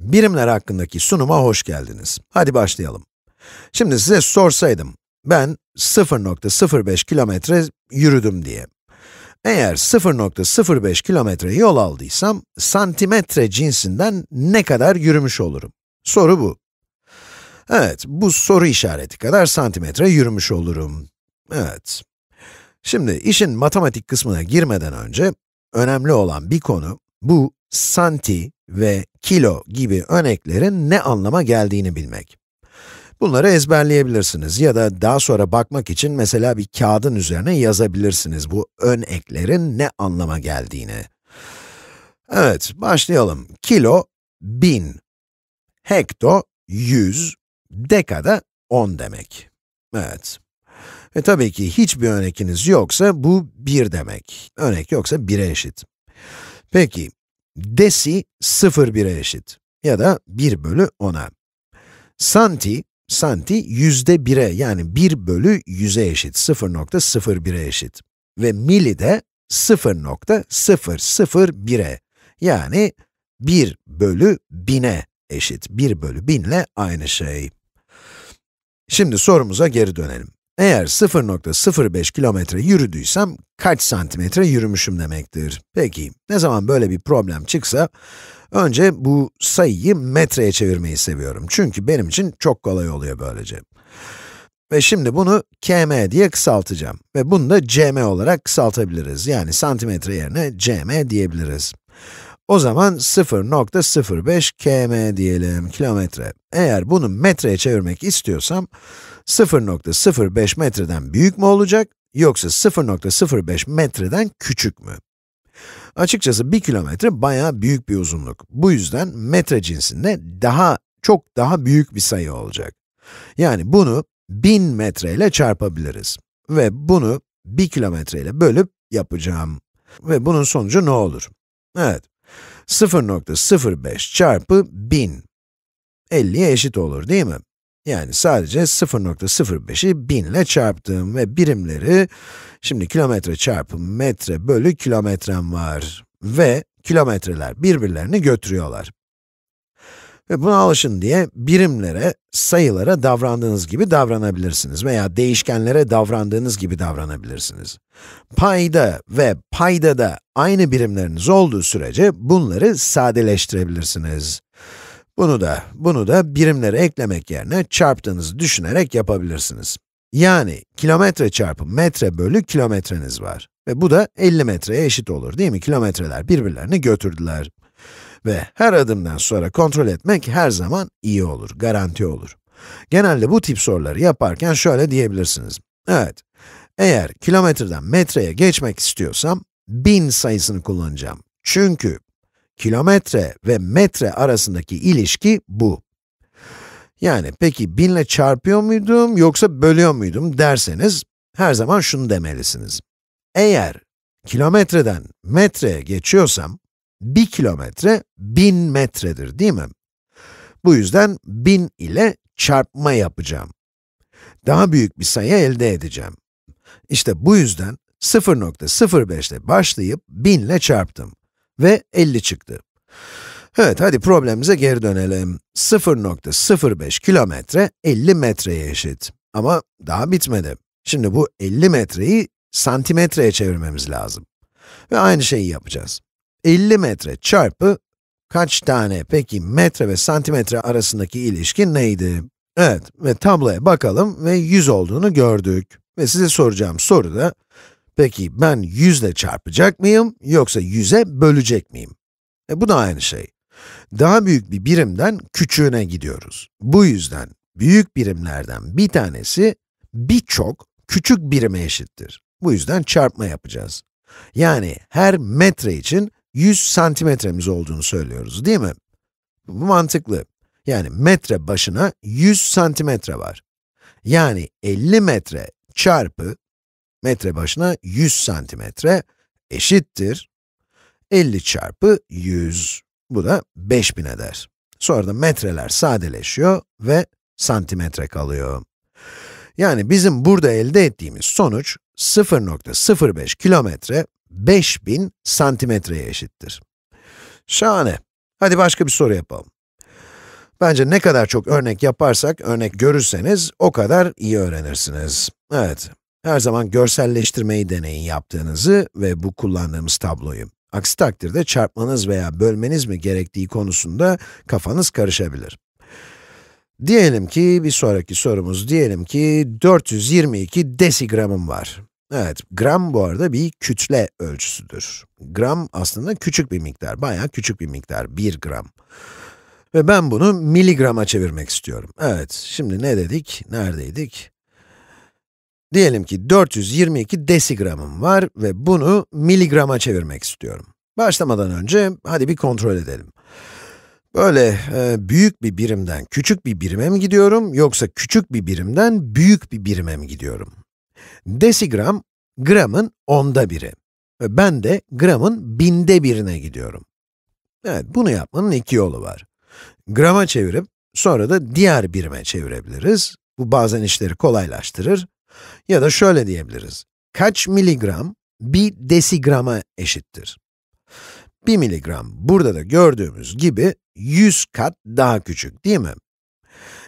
Birimler hakkındaki sunuma hoş geldiniz. Hadi başlayalım. Şimdi size sorsaydım, ben 0.05 kilometre yürüdüm diye. Eğer 0.05 kilometre yol aldıysam, santimetre cinsinden ne kadar yürümüş olurum? Soru bu. Evet, bu soru işareti kadar santimetre yürümüş olurum. Evet. Şimdi işin matematik kısmına girmeden önce, önemli olan bir konu, bu santi ve kilo gibi örneklerin ne anlama geldiğini bilmek. Bunları ezberleyebilirsiniz ya da daha sonra bakmak için mesela bir kağıdın üzerine yazabilirsiniz bu ön eklerin ne anlama geldiğini. Evet, başlayalım. Kilo, bin. Hekto, yüz. Dekada, on demek. Evet. Ve tabii ki hiçbir örnekiniz yoksa bu 1 demek. Örnek yoksa 1'e eşit. Peki, desi 0,1'e eşit ya da 1 bölü 10'a. Santi, santi yüzde 1'e yani 1 bölü 100'e eşit, 0.01'e eşit. Ve mili de 0.001'e yani 1 bölü 1000'e eşit. 1 bölü 1000 ile aynı şey. Şimdi sorumuza geri dönelim. Eğer 0.05 kilometre yürüdüysem, kaç santimetre yürümüşüm demektir. Peki, ne zaman böyle bir problem çıksa, önce bu sayıyı metreye çevirmeyi seviyorum. Çünkü benim için çok kolay oluyor böylece. Ve şimdi bunu km diye kısaltacağım. Ve bunu da cm olarak kısaltabiliriz. Yani santimetre yerine cm diyebiliriz. O zaman 0.05 km diyelim, kilometre. Eğer bunu metreye çevirmek istiyorsam, 0.05 metreden büyük mü olacak, yoksa 0.05 metreden küçük mü? Açıkçası 1 kilometre bayağı büyük bir uzunluk. Bu yüzden metre cinsinde daha, çok daha büyük bir sayı olacak. Yani bunu 1000 metre ile çarpabiliriz. Ve bunu 1 kilometre ile bölüp yapacağım. Ve bunun sonucu ne olur? Evet, 0.05 çarpı 1000, 50'ye eşit olur değil mi? Yani sadece 0.05'i 1000 ile çarptım ve birimleri, şimdi kilometre çarpı metre bölü kilometrem var. Ve kilometreler birbirlerini götürüyorlar. Ve buna alışın diye birimlere, sayılara davrandığınız gibi davranabilirsiniz veya değişkenlere davrandığınız gibi davranabilirsiniz. Payda ve payda da aynı birimleriniz olduğu sürece bunları sadeleştirebilirsiniz. Bunu da, bunu da birimlere eklemek yerine çarptığınızı düşünerek yapabilirsiniz. Yani kilometre çarpı metre bölü kilometreniz var. Ve bu da 50 metreye eşit olur değil mi? Kilometreler birbirlerini götürdüler. Ve her adımdan sonra kontrol etmek her zaman iyi olur, garanti olur. Genelde bu tip soruları yaparken şöyle diyebilirsiniz. Evet, eğer kilometreden metreye geçmek istiyorsam, 1000 sayısını kullanacağım. Çünkü kilometre ve metre arasındaki ilişki bu. Yani peki 1000 ile çarpıyor muydum yoksa bölüyor muydum derseniz, her zaman şunu demelisiniz. Eğer kilometreden metreye geçiyorsam, 1 kilometre 1000 metredir değil mi? Bu yüzden 1000 ile çarpma yapacağım. Daha büyük bir sayı elde edeceğim. İşte bu yüzden 0.05 ile başlayıp 1000 ile çarptım ve 50 çıktı. Evet, hadi problemimize geri dönelim. 0.05 kilometre 50 metreye eşit. Ama daha bitmedi. Şimdi bu 50 metreyi santimetreye çevirmemiz lazım. Ve aynı şeyi yapacağız. 50 metre çarpı kaç tane peki metre ve santimetre arasındaki ilişki neydi? Evet ve tabloya bakalım ve 100 olduğunu gördük. Ve size soracağım soru da, peki ben 100 ile çarpacak mıyım yoksa 100'e bölecek miyim? E bu da aynı şey. Daha büyük bir birimden küçüğüne gidiyoruz. Bu yüzden büyük birimlerden bir tanesi birçok küçük birime eşittir. Bu yüzden çarpma yapacağız. Yani her metre için 100 santimetremiz olduğunu söylüyoruz, değil mi? Bu mantıklı. Yani metre başına 100 santimetre var. Yani 50 metre çarpı metre başına 100 santimetre eşittir 50 çarpı 100. Bu da 5000 eder. Sonra da metreler sadeleşiyor ve santimetre kalıyor. Yani bizim burada elde ettiğimiz sonuç 0.05 kilometre 5000 santimetreye eşittir. Şahane. Hadi başka bir soru yapalım. Bence ne kadar çok örnek yaparsak, örnek görürseniz o kadar iyi öğrenirsiniz. Evet, her zaman görselleştirmeyi deneyin yaptığınızı ve bu kullandığımız tabloyu. Aksi takdirde çarpmanız veya bölmeniz mi gerektiği konusunda kafanız karışabilir. Diyelim ki, bir sonraki sorumuz, diyelim ki 422 desigramım var. Evet, gram bu arada bir kütle ölçüsüdür. Gram aslında küçük bir miktar, bayağı küçük bir miktar, 1 gram. Ve ben bunu miligrama çevirmek istiyorum. Evet, şimdi ne dedik, neredeydik? Diyelim ki 422 desigramım var ve bunu miligrama çevirmek istiyorum. Başlamadan önce, hadi bir kontrol edelim. Böyle e, büyük bir birimden küçük bir birime mi gidiyorum, yoksa küçük bir birimden büyük bir birime mi gidiyorum? Desigram, gramın onda biri. Ben de gramın binde birine gidiyorum. Evet, bunu yapmanın iki yolu var. Grama çevirip, sonra da diğer birime çevirebiliriz. Bu bazen işleri kolaylaştırır. Ya da şöyle diyebiliriz. Kaç miligram bir desigrama eşittir? 1 miligram, burada da gördüğümüz gibi 100 kat daha küçük değil mi?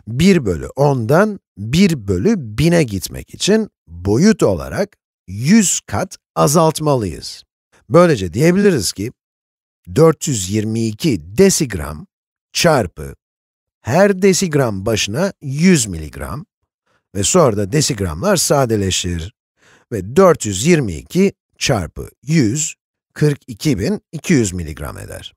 1 bölü 10'dan 1 bölü 1000'e gitmek için boyut olarak 100 kat azaltmalıyız. Böylece diyebiliriz ki, 422 desigram çarpı her desigram başına 100 miligram ve sonra da desigramlar sadeleşir ve 422 çarpı 100 42.200 miligram eder.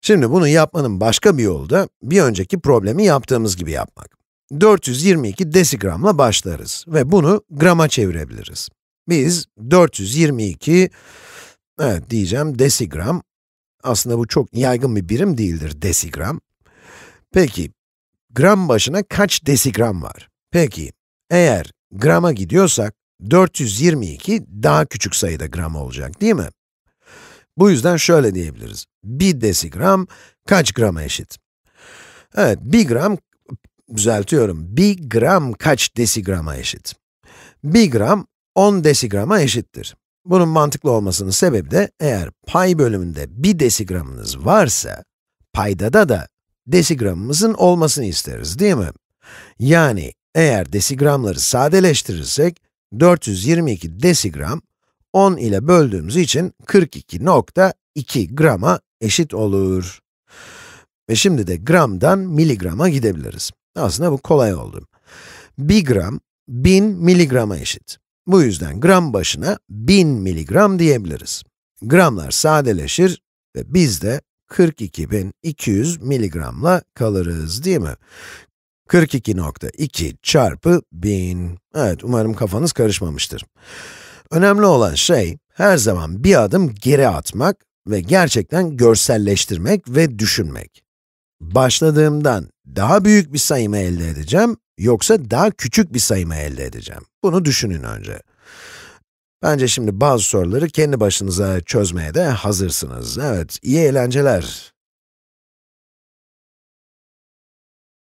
Şimdi bunu yapmanın başka bir yolu da bir önceki problemi yaptığımız gibi yapmak. 422 desigramla başlarız ve bunu grama çevirebiliriz. Biz 422, evet diyeceğim desigram, aslında bu çok yaygın bir birim değildir desigram. Peki, gram başına kaç desigram var? Peki, eğer grama gidiyorsak, 422 daha küçük sayıda gram olacak değil mi? Bu yüzden şöyle diyebiliriz. 1 desigram kaç grama eşit? Evet, 1 gram, düzeltiyorum, 1 gram kaç desigrama eşit? 1 gram 10 desigrama eşittir. Bunun mantıklı olmasının sebebi de eğer pay bölümünde 1 desigramınız varsa, paydada da desigramımızın olmasını isteriz, değil mi? Yani eğer desigramları sadeleştirirsek, 422 desigram 10 ile böldüğümüz için 42.2 grama eşit olur. Ve şimdi de gramdan miligrama gidebiliriz. Aslında bu kolay oldu. 1 gram, 1000 miligrama eşit. Bu yüzden gram başına 1000 miligram diyebiliriz. Gramlar sadeleşir ve biz de 42.200 miligramla kalırız, değil mi? 42.2 çarpı 1000. Evet, umarım kafanız karışmamıştır. Önemli olan şey, her zaman bir adım geri atmak ve gerçekten görselleştirmek ve düşünmek. Başladığımdan daha büyük bir sayımı elde edeceğim, yoksa daha küçük bir sayımı elde edeceğim. Bunu düşünün önce. Bence şimdi bazı soruları kendi başınıza çözmeye de hazırsınız. Evet, iyi eğlenceler.